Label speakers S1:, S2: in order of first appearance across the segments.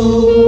S1: Oh.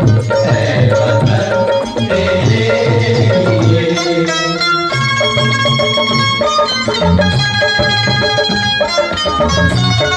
S1: हम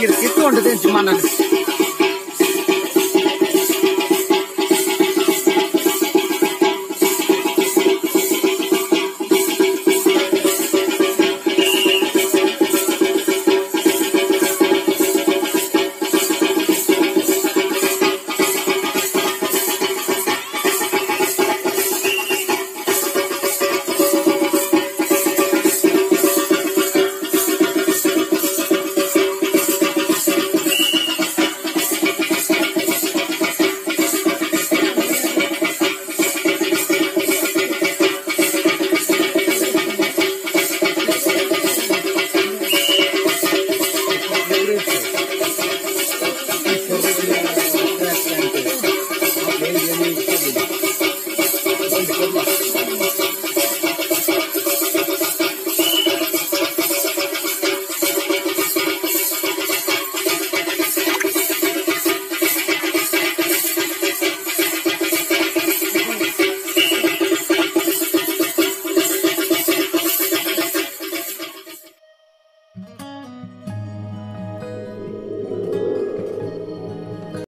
S2: Kira-kira itu yang cuma nanti.